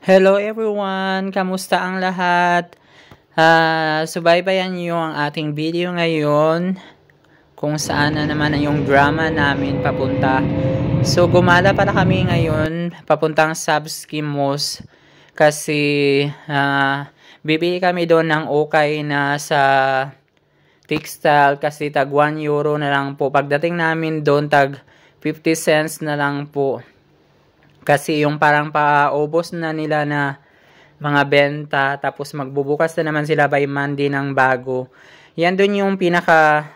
Hello everyone! Kamusta ang lahat? Uh, subaybayan niyo ang ating video ngayon kung saan na naman yung drama namin papunta. So gumala pala kami ngayon papuntang Subskimos kasi uh, bibili kami doon ng okay na sa textile kasi tag 1 euro na lang po. Pagdating namin doon tag 50 cents na lang po. Kasi yung parang paubos na nila na mga benta, tapos magbubukas na naman sila by Monday ng bago. Yan dun yung pinaka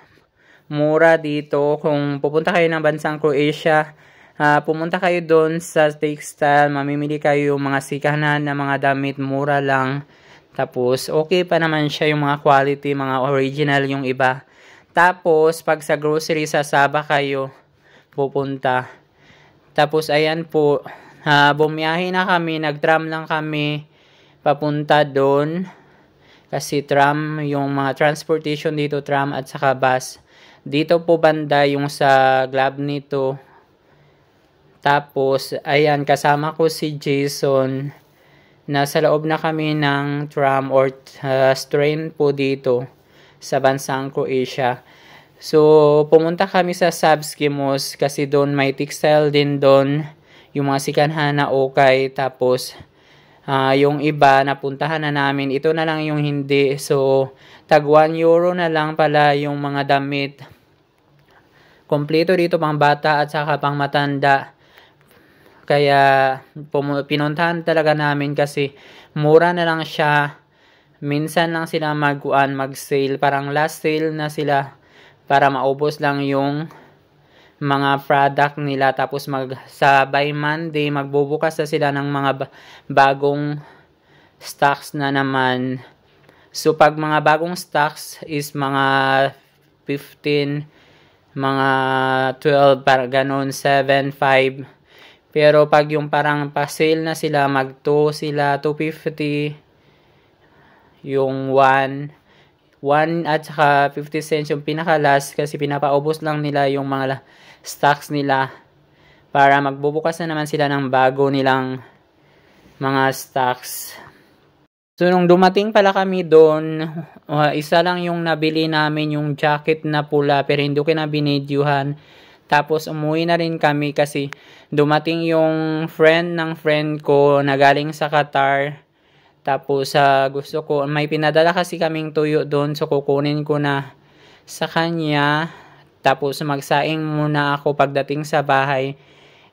mura dito. Kung pupunta kayo ng bansang Croatia, uh, pumunta kayo doon sa textile, mamimili kayo yung mga sikanan na mga damit, mura lang. Tapos, okay pa naman siya yung mga quality, mga original yung iba. Tapos, pag sa grocery, sasaba kayo pupunta. Tapos ayan po, uh, bumiyahe na kami, nag-tram lang kami papunta doon. Kasi tram, yung mga transportation dito, tram at saka bus. Dito po banda yung sa glab nito. Tapos, ayan, kasama ko si Jason. Nasa loob na kami ng tram or uh, train po dito sa bansang Croatia. So, pumunta kami sa Subskimos kasi doon may textile din doon. Yung mga sikanhan na okay. Tapos, uh, yung iba, napuntahan na namin. Ito na lang yung hindi. So, tag 1 euro na lang pala yung mga damit. Kompleto dito pang bata at saka pang matanda. Kaya, pinuntahan talaga namin kasi mura na lang siya. Minsan lang sila mag-sale. Mag Parang last sale na sila para maubos lang yung mga product nila. Tapos mag sa by Monday magbubukas na sila ng mga bagong stocks na naman. So pag mga bagong stocks is mga 15 mga 12 para ganun 7 5 pero pag yung parang pa-sale na sila mag 2 sila 250 yung 1 1 at saka 50 cents yung pinaka last kasi pinapaubos lang nila yung mga stocks nila para magbubukas na naman sila ng bago nilang mga stocks. So, nung dumating pala kami doon, uh, isa lang yung nabili namin yung jacket na pula pero hindi ko na binidyuhan. Tapos, umuwi na rin kami kasi dumating yung friend ng friend ko na galing sa Qatar tapos sa uh, gusto ko, may pinadala kasi kaming tuyo doon so kukunin ko na sa kanya. Tapos magsaing muna ako pagdating sa bahay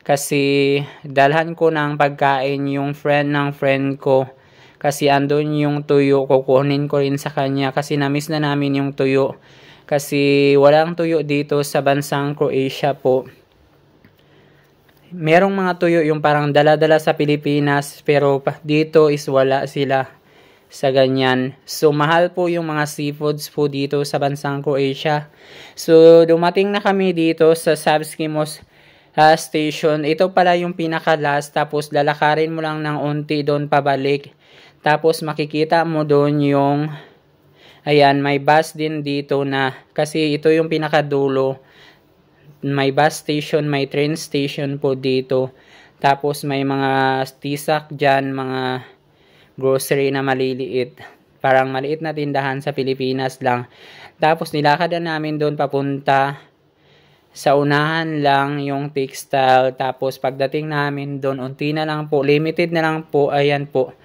kasi dalhan ko ng pagkain yung friend ng friend ko. Kasi andun yung tuyo, kukunin ko rin sa kanya kasi namiss na namin yung tuyo. Kasi walang tuyo dito sa bansang Croatia po merong mga tuyo yung parang dala-dala sa Pilipinas pero dito is wala sila sa ganyan. So, mahal po yung mga seafoods po dito sa bansang Croatia. So, dumating na kami dito sa Savskimos uh, station. Ito pala yung pinaka-last. Tapos, lalakarin mo lang ng unti doon pabalik. Tapos, makikita mo doon yung ayan, may bus din dito na kasi ito yung pinakadulo may bus station, may train station po dito. Tapos may mga tisak dyan, mga grocery na maliliit. Parang maliit na tindahan sa Pilipinas lang. Tapos nilakad na namin doon papunta sa unahan lang yung textile. Tapos pagdating namin doon, unti na lang po, limited na lang po, ayan po.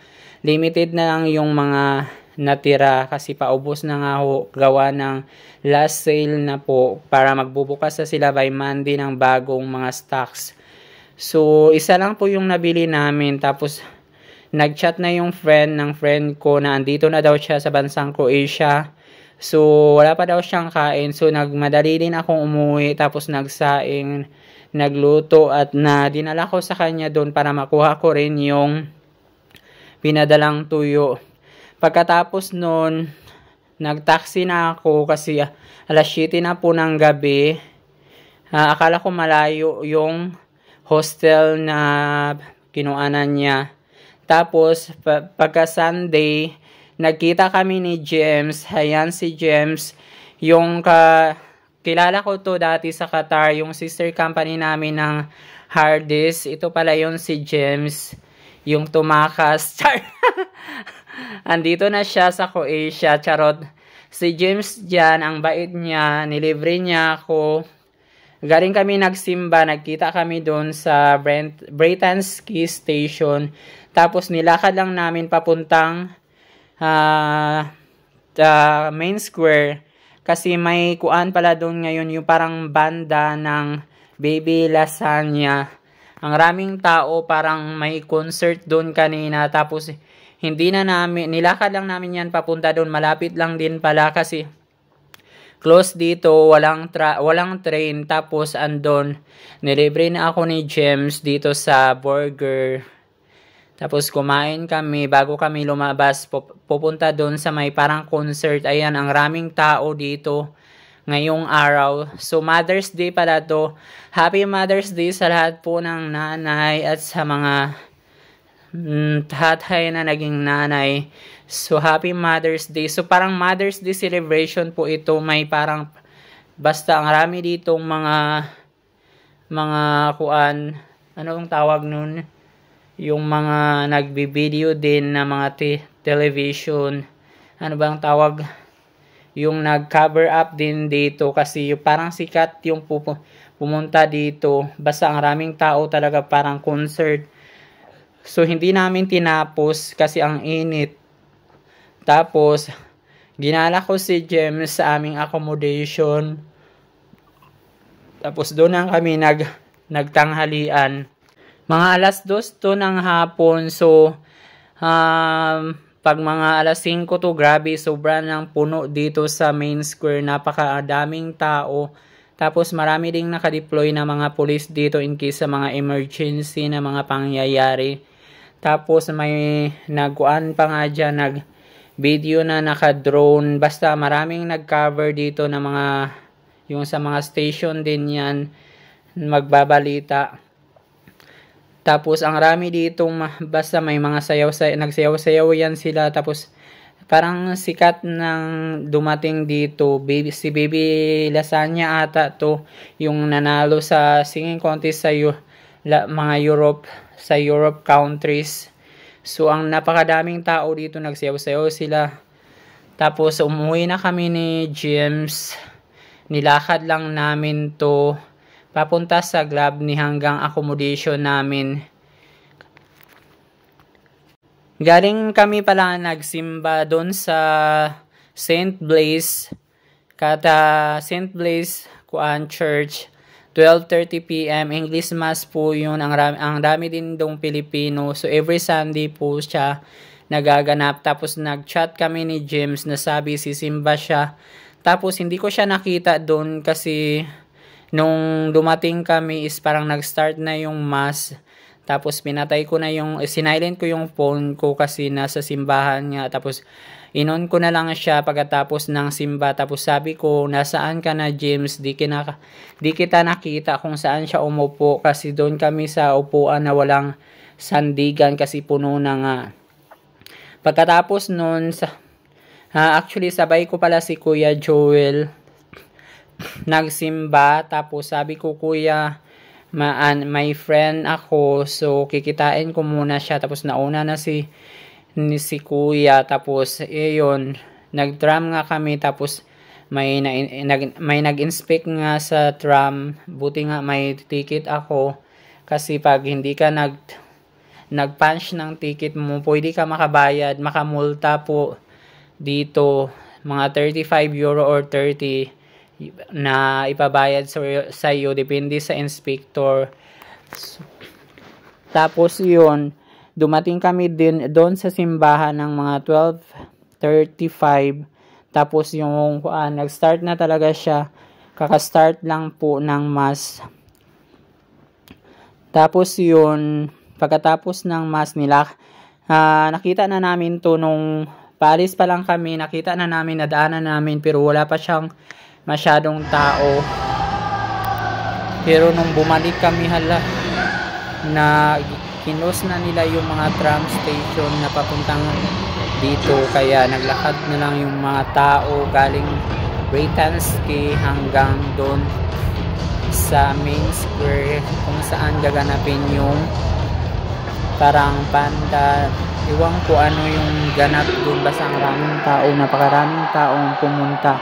Limited na lang yung mga natira kasi paubos na nga ho gawa ng last sale na po para magbubukas na sila by Monday ng bagong mga stocks. So, isa lang po yung nabili namin tapos nagchat na yung friend ng friend ko na andito na daw siya sa bansang Croatia. So, wala pa daw siyang kain. So, nagmadali din akong umuwi tapos nagsaing, nagluto at na dinala ko sa kanya doon para makuha ko rin yung pinadalang tuyo. Pagkatapos noon, nagtaxi na ako kasi uh, alas 7 na po ng gabi. Uh, akala ko malayo yung hostel na kinuanan niya. Tapos, pa- pagka Sunday, nagkita kami ni James. Ayan si James. Yung ka, kilala ko to dati sa Qatar, yung sister company namin ng Hardis. Ito pala yon si James. yung tumakas. Andito na siya sa Croatia, charot. Si James dyan, ang bait niya, nilibre niya ako. Galing kami nagsimba, nagkita kami doon sa Brent, Ski Station. Tapos nilakad lang namin papuntang uh, uh, main square. Kasi may kuan pala doon ngayon yung parang banda ng Baby Lasagna. Ang raming tao, parang may concert doon kanina. Tapos hindi na namin, nilakad lang namin yan papunta doon. Malapit lang din pala kasi close dito, walang, tra walang train. Tapos andon, nilibre na ako ni James dito sa burger. Tapos kumain kami bago kami lumabas. Pupunta doon sa may parang concert. Ayan, ang raming tao dito ngayong araw. So Mother's Day pala to. Happy Mother's Day sa lahat po ng nanay at sa mga mm, tatay na naging nanay. So, Happy Mother's Day. So, parang Mother's Day celebration po ito. May parang, basta ang rami ditong mga, mga kuan, ano ang tawag nun? Yung mga nagbi-video din na mga te- television. Ano bang tawag? Yung nag-cover up din dito kasi yung parang sikat yung pumunta dito. Basta ang raming tao talaga parang concert So, hindi namin tinapos kasi ang init. Tapos, ginala ko si Jem sa aming accommodation. Tapos, doon lang kami nag, nagtanghalian. Mga alas dos to ng hapon. So, um, pag mga alas 5 to, grabe, sobra ng puno dito sa main square. Napakadaming tao. Tapos marami ding nakadeploy na mga police dito in case sa mga emergency na mga pangyayari. Tapos may nagkuan pa nga dyan, nag video na naka-drone. Basta maraming nag-cover dito na mga, yung sa mga station din yan, magbabalita. Tapos ang rami dito, basta may mga sayaw, sayaw nagsayaw-sayaw yan sila. Tapos parang sikat ng dumating dito, baby, si Baby Lasagna ata to, yung nanalo sa singing contest sa mga Europe sa Europe countries. So, ang napakadaming tao dito, nagsayaw-sayaw sila. Tapos, umuwi na kami ni James. Nilakad lang namin to papunta sa club ni hanggang accommodation namin. Galing kami pala nagsimba doon sa St. Blaise, kata St. Blaise Kuan Church. 12.30pm, English Mass po yun. Ang, rami, ang dami din dong Pilipino. So, every Sunday po siya nagaganap. Tapos, nag-chat kami ni James na sabi sisimba siya. Tapos, hindi ko siya nakita doon kasi nung dumating kami is parang nag-start na yung Mass. Tapos, pinatay ko na yung, sinilent ko yung phone ko kasi nasa simbahan nga. Tapos, Inon ko na lang siya pagkatapos ng simba. Tapos sabi ko, nasaan ka na James? Di, kina, di kita nakita kung saan siya umupo. Kasi doon kami sa upuan na walang sandigan kasi puno na nga. Pagkatapos noon, sa, uh, actually sabay ko pala si Kuya Joel nagsimba. Tapos sabi ko, Kuya, maan, my friend ako. So, kikitain ko muna siya. Tapos nauna na si ni si kuya. Tapos eh yun nag-tram nga kami. Tapos may na, nag, may nag-inspect nga sa tram buti nga may ticket ako. Kasi pag hindi ka nag nag-punch ng ticket mo pwede ka makabayad makamulta po dito. Mga 35 euro or 30 na ipabayad sa, iyo depende sa inspector so, tapos yun Dumating kami din doon sa simbahan ng mga 12.35. Tapos yung uh, nag-start na talaga siya. Kaka-start lang po ng mass. Tapos yun, pagkatapos ng mass nila, uh, nakita na namin to nung Paris pa lang kami, nakita na namin, nadaanan namin, pero wala pa siyang masyadong tao. Pero nung bumalik kami hala, na kinos na nila yung mga tram station na papuntang dito kaya naglakad na lang yung mga tao galing Britanski hanggang doon sa main square kung saan gaganapin yung parang panda. Iwan ko ano yung ganap doon. Basta ang raming tao, napakaraming taong pumunta.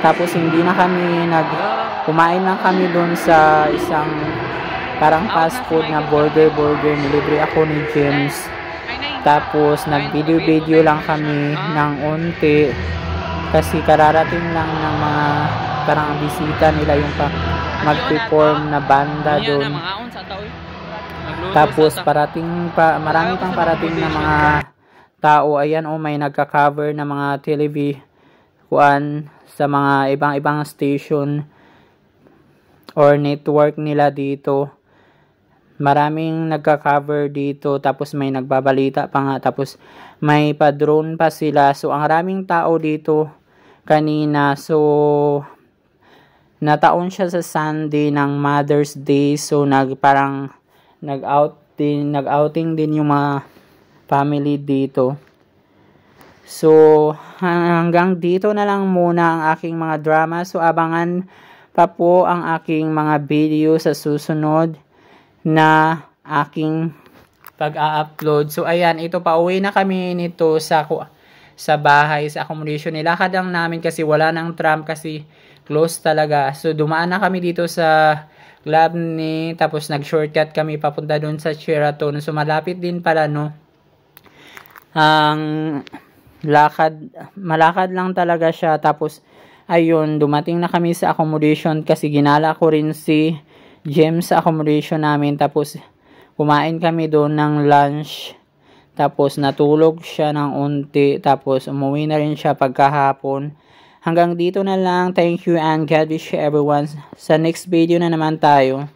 Tapos hindi na kami nag kumain lang kami doon sa isang parang fast food na burger burger. Nilibre ako ni James. Tapos nag video video lang kami ng unti kasi kararating lang ng mga parang bisita nila yung pa mag-perform na banda doon tapos parating pa marami pang parating na mga tao. Ayan oh may nagka-cover na mga televi kuan sa mga ibang ibang station or network nila dito. Maraming nagka-cover dito tapos may nagbabalita pa nga tapos may pa-drone pa sila. So ang raming tao dito kanina so nataon siya sa Sunday ng Mother's Day. So nag parang nag-out din nag-outing din yung mga family dito so hanggang dito na lang muna ang aking mga drama so abangan pa po ang aking mga video sa susunod na aking pag-a-upload. So, ayan, ito pa uwi na kami nito sa sa bahay, sa accommodation. Nilakad lang namin kasi wala nang tram kasi close talaga. So, dumaan na kami dito sa club ni, tapos nag-shortcut kami papunta doon sa Sheraton. So, malapit din pala, no? Ang lakad, malakad lang talaga siya. Tapos, ayun, dumating na kami sa accommodation kasi ginala ko rin si gym sa accommodation namin. Tapos, kumain kami doon ng lunch. Tapos, natulog siya ng unti. Tapos, umuwi na rin siya pagkahapon. Hanggang dito na lang. Thank you and God bless you everyone. Sa next video na naman tayo.